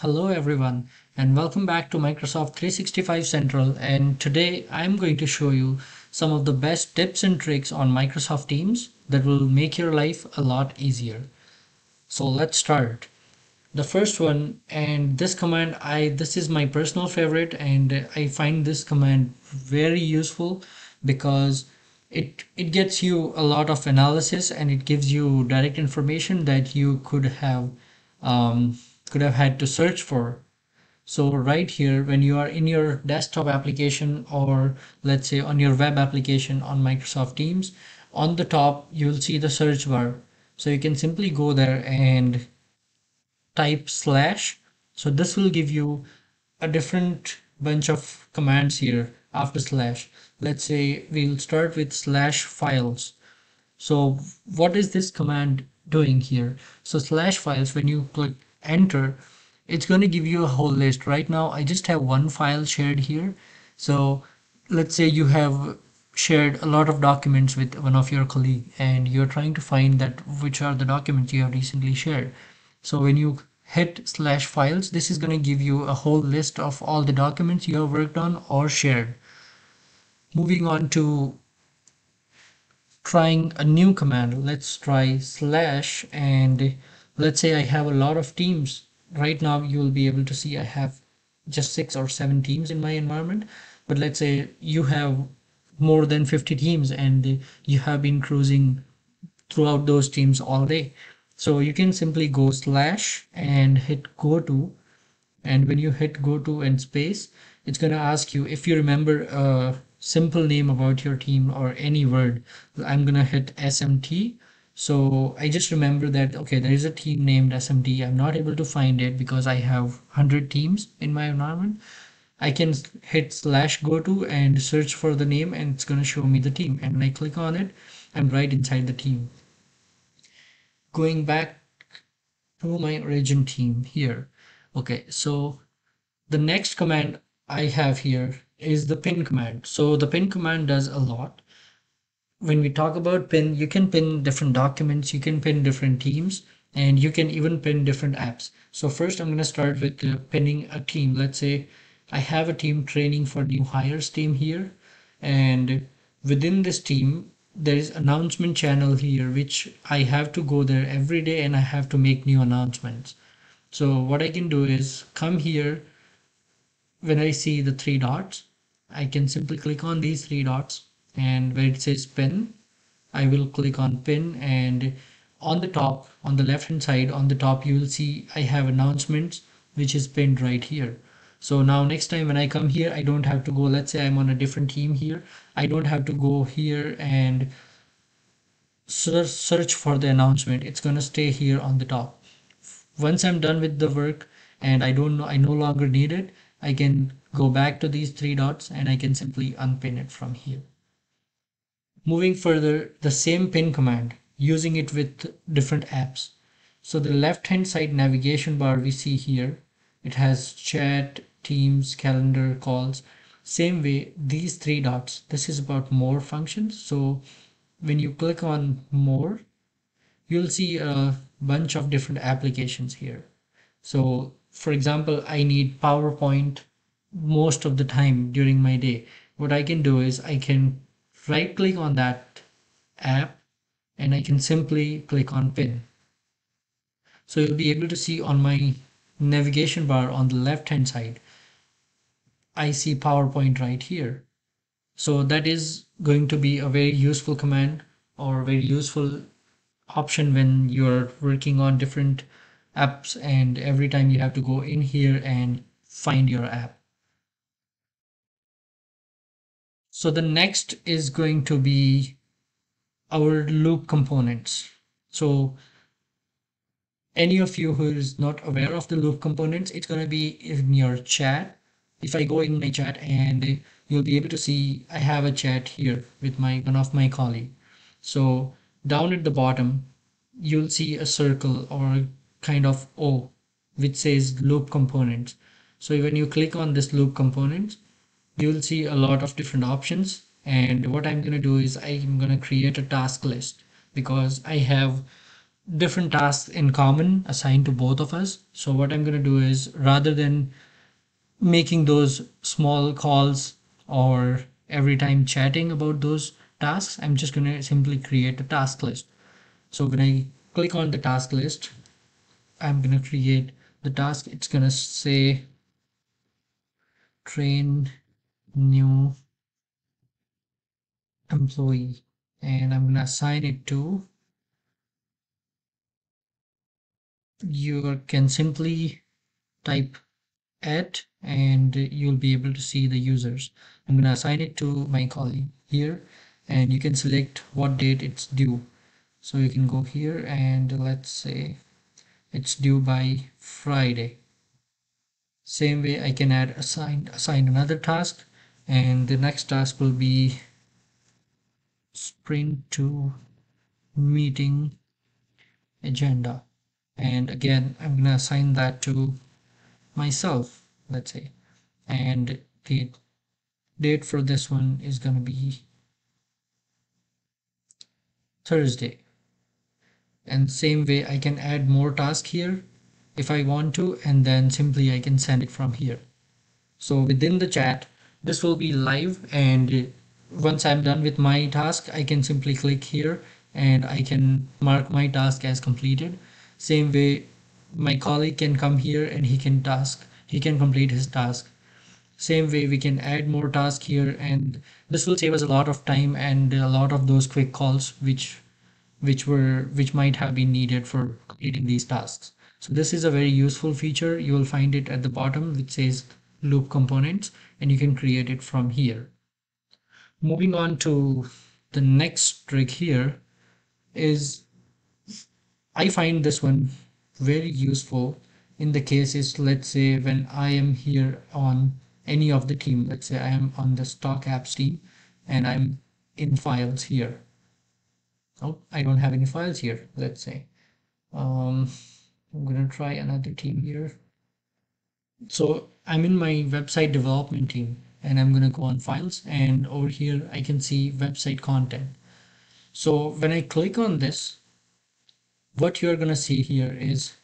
Hello everyone and welcome back to Microsoft 365 Central and today I'm going to show you some of the best tips and tricks on Microsoft Teams that will make your life a lot easier. So let's start. The first one and this command I this is my personal favorite and I find this command very useful because it it gets you a lot of analysis and it gives you direct information that you could have um, could have had to search for. So right here, when you are in your desktop application or let's say on your web application on Microsoft Teams, on the top, you'll see the search bar. So you can simply go there and type slash. So this will give you a different bunch of commands here after slash. Let's say we'll start with slash files. So what is this command doing here? So slash files, when you click enter it's going to give you a whole list. Right now I just have one file shared here. So let's say you have shared a lot of documents with one of your colleague and you're trying to find that which are the documents you have recently shared. So when you hit slash files this is going to give you a whole list of all the documents you have worked on or shared. Moving on to trying a new command. Let's try slash and let's say I have a lot of teams. Right now you will be able to see I have just six or seven teams in my environment. But let's say you have more than 50 teams and you have been cruising throughout those teams all day. So you can simply go slash and hit go to. And when you hit go to and space it's going to ask you if you remember a simple name about your team or any word. I'm gonna hit SMT so I just remember that, okay, there is a team named SMT. I'm not able to find it because I have 100 teams in my environment. I can hit slash go to and search for the name and it's going to show me the team. And I click on it, I'm right inside the team. Going back to my origin team here. Okay, so the next command I have here is the pin command. So the pin command does a lot when we talk about pin, you can pin different documents, you can pin different teams, and you can even pin different apps. So first I'm going to start with uh, pinning a team. Let's say I have a team training for new hires team here. And within this team, there is announcement channel here, which I have to go there every day and I have to make new announcements. So what I can do is come here when I see the three dots, I can simply click on these three dots and where it says pin I will click on pin and on the top on the left hand side on the top you will see I have announcements which is pinned right here. So now next time when I come here I don't have to go. Let's say I'm on a different team here. I don't have to go here and search for the announcement. It's gonna stay here on the top. Once I'm done with the work and I don't know I no longer need it I can go back to these three dots and I can simply unpin it from here Moving further, the same pin command, using it with different apps. So the left hand side navigation bar we see here, it has chat, teams, calendar, calls. Same way, these three dots, this is about more functions. So when you click on more, you'll see a bunch of different applications here. So for example, I need PowerPoint most of the time during my day. What I can do is I can right click on that app and I can simply click on pin. So you'll be able to see on my navigation bar on the left hand side, I see PowerPoint right here. So that is going to be a very useful command or very useful option when you're working on different apps and every time you have to go in here and find your app. So the next is going to be our loop components. So any of you who is not aware of the loop components, it's going to be in your chat. If I go in my chat and you'll be able to see I have a chat here with my one of my colleague. So down at the bottom, you'll see a circle or kind of O which says loop components. So when you click on this loop components, you'll see a lot of different options and what I'm going to do is I'm going to create a task list because I have different tasks in common assigned to both of us. So what I'm going to do is rather than making those small calls or every time chatting about those tasks, I'm just going to simply create a task list. So when I click on the task list, I'm going to create the task. It's going to say train new employee and I'm going to assign it to you can simply type at and you'll be able to see the users. I'm going to assign it to my colleague here and you can select what date it's due. So you can go here and let's say it's due by Friday. Same way I can add assign assign another task and the next task will be sprint to meeting agenda. And again I'm gonna assign that to myself let's say. And the date for this one is gonna be Thursday. And same way I can add more task here if I want to and then simply I can send it from here. So within the chat this will be live and once I'm done with my task I can simply click here and I can mark my task as completed. Same way my colleague can come here and he can task he can complete his task. Same way we can add more task here and this will save us a lot of time and a lot of those quick calls which which were which might have been needed for completing these tasks. So this is a very useful feature. You will find it at the bottom which says loop components and you can create it from here moving on to the next trick here is I find this one very useful in the cases, let's say when I am here on any of the team, let's say I am on the stock apps team and I'm in files here. Oh, I don't have any files here, let's say. Um, I'm gonna try another team here. So I'm in my website development team and I'm gonna go on files and over here I can see website content. So when I click on this, what you're going to see here is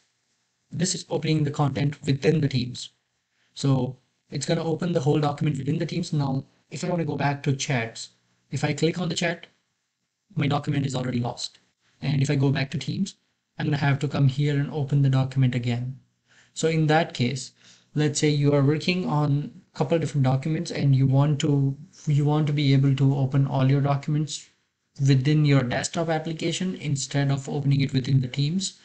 this is opening the content within the teams. So it's going to open the whole document within the teams. Now, if I want to go back to chats, if I click on the chat, my document is already lost. And if I go back to teams, I'm going to have to come here and open the document again. So in that case, let's say you are working on a couple different documents and you want to you want to be able to open all your documents within your desktop application instead of opening it within the Teams.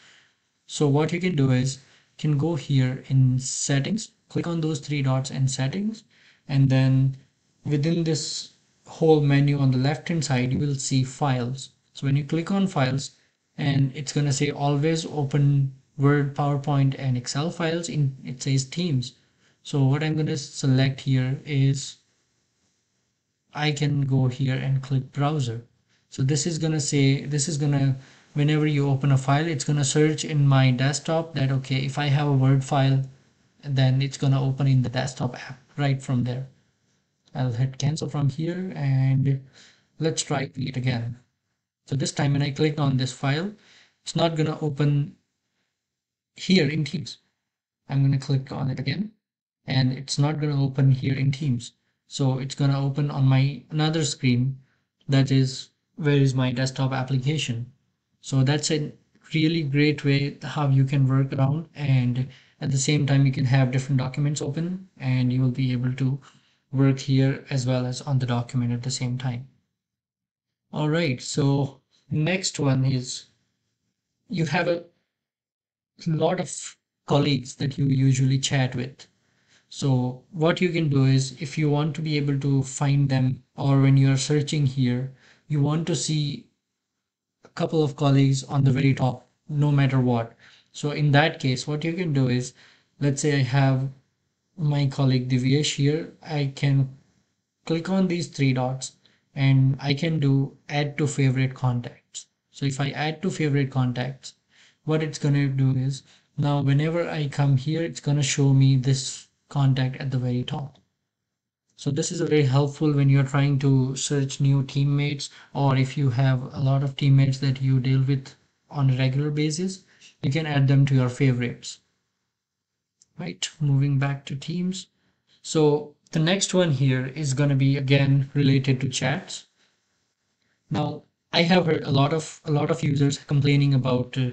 So what you can do is can go here in settings, click on those three dots and settings, and then within this whole menu on the left hand side, you will see files. So when you click on files and it's going to say always open Word, PowerPoint and Excel files in it says Teams. So what I'm going to select here is I can go here and click browser. So this is gonna say this is gonna whenever you open a file it's gonna search in my desktop that okay if I have a word file then it's gonna open in the desktop app right from there. I'll hit cancel from here and let's try it again. So this time when I click on this file it's not gonna open here in Teams. I'm gonna click on it again and it's not gonna open here in Teams. So it's gonna open on my another screen that is where is my desktop application. So that's a really great way how you can work around and at the same time you can have different documents open and you will be able to work here as well as on the document at the same time. All right so next one is you have a lot of colleagues that you usually chat with. So what you can do is if you want to be able to find them or when you are searching here you want to see a couple of colleagues on the very top no matter what. So in that case what you can do is let's say I have my colleague Divyesh here I can click on these three dots and I can do add to favorite contacts. So if I add to favorite contacts what it's going to do is now whenever I come here it's going to show me this contact at the very top. So this is very helpful when you're trying to search new teammates or if you have a lot of teammates that you deal with on a regular basis you can add them to your favorites. Right moving back to teams. So the next one here is going to be again related to chats. Now i have heard a lot of a lot of users complaining about uh,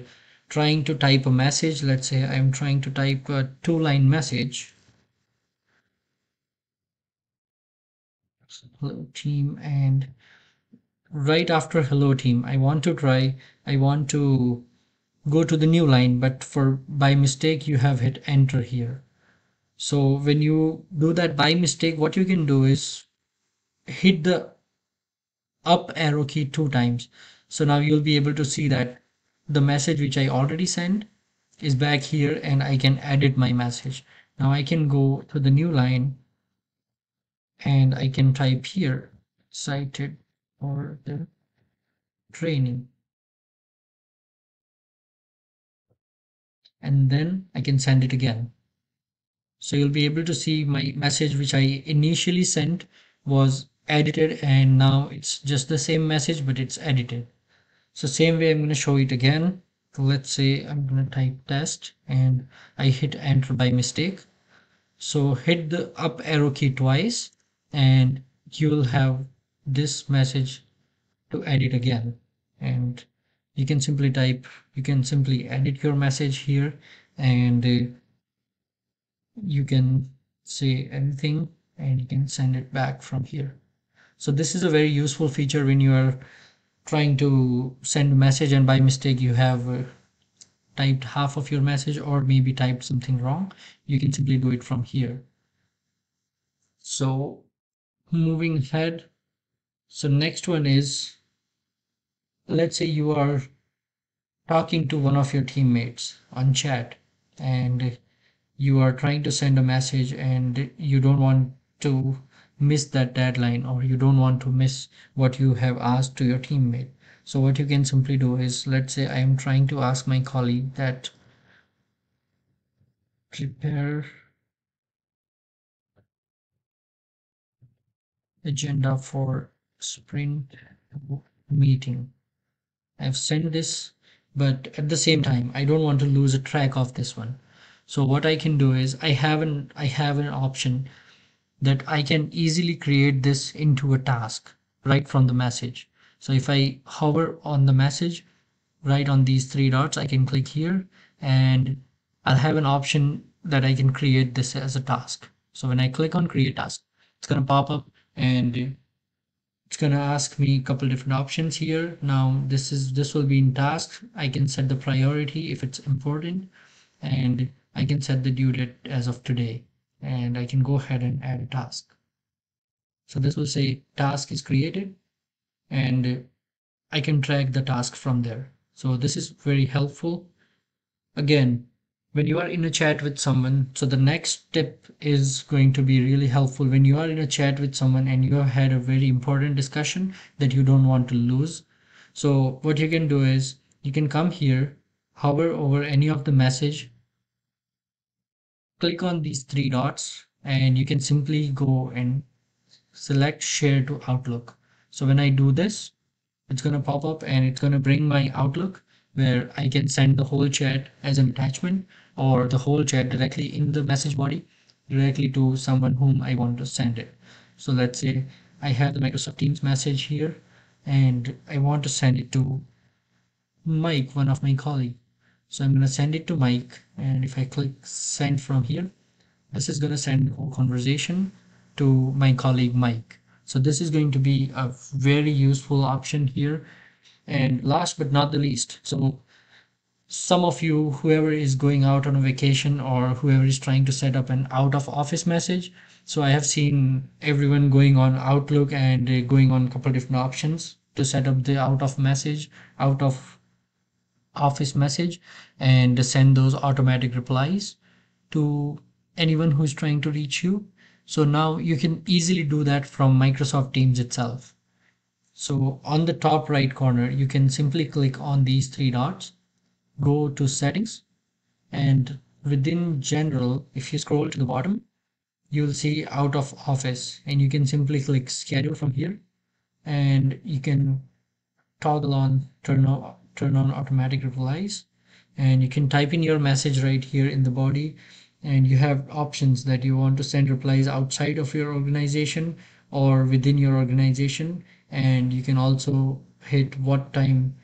trying to type a message. Let's say i'm trying to type a two line message. Hello team and right after hello team i want to try i want to go to the new line but for by mistake you have hit enter here. So when you do that by mistake what you can do is hit the up arrow key two times. So now you'll be able to see that the message which I already sent is back here and I can edit my message. Now I can go to the new line and I can type here cited for the training. And then I can send it again. So you'll be able to see my message which I initially sent was edited and now it's just the same message but it's edited so same way I'm going to show it again. So let's say I'm going to type test and I hit enter by mistake. So hit the up arrow key twice and you will have this message to edit again. And you can simply type you can simply edit your message here and uh, you can say anything and you can send it back from here. So this is a very useful feature when you are trying to send a message and by mistake you have uh, typed half of your message or maybe typed something wrong you can simply do it from here. So moving ahead. So next one is let's say you are talking to one of your teammates on chat and you are trying to send a message and you don't want to miss that deadline or you don't want to miss what you have asked to your teammate. So what you can simply do is let's say i am trying to ask my colleague that prepare agenda for sprint meeting. I've sent this but at the same time i don't want to lose a track of this one. So what I can do is I have an I have an option that I can easily create this into a task right from the message. So if I hover on the message right on these three dots I can click here and I'll have an option that I can create this as a task. So when I click on create task it's going to pop up and it's going to ask me a couple different options here. Now this is this will be in task. I can set the priority if it's important and I can set the due date as of today and I can go ahead and add a task. So this will say task is created and I can track the task from there. So this is very helpful. Again, when you are in a chat with someone, so the next tip is going to be really helpful when you are in a chat with someone and you have had a very important discussion that you don't want to lose. So what you can do is you can come here, hover over any of the message click on these three dots and you can simply go and select share to Outlook. So when I do this, it's going to pop up and it's going to bring my Outlook where I can send the whole chat as an attachment or the whole chat directly in the message body directly to someone whom I want to send it. So let's say I have the Microsoft Teams message here and I want to send it to Mike, one of my colleagues. So I'm going to send it to Mike. And if I click send from here, this is going to send the whole conversation to my colleague Mike. So this is going to be a very useful option here. And last but not the least, so some of you, whoever is going out on a vacation or whoever is trying to set up an out of office message. So I have seen everyone going on Outlook and uh, going on a couple different options to set up the out of message, out of office message and send those automatic replies to anyone who's trying to reach you. So now you can easily do that from Microsoft Teams itself. So on the top right corner, you can simply click on these three dots, go to settings and within general, if you scroll to the bottom, you'll see out of office and you can simply click schedule from here and you can toggle on turn off turn on automatic replies. And you can type in your message right here in the body. And you have options that you want to send replies outside of your organization or within your organization. And you can also hit what time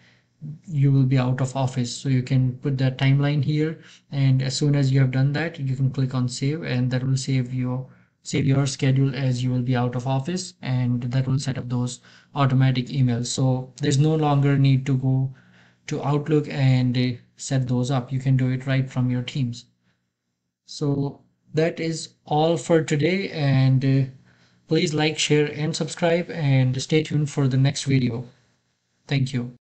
you will be out of office. So you can put that timeline here. And as soon as you have done that you can click on save and that will save your save your schedule as you will be out of office. And that will set up those automatic emails. So there's no longer need to go to outlook and uh, set those up. You can do it right from your teams. So that is all for today and uh, please like share and subscribe and stay tuned for the next video. Thank you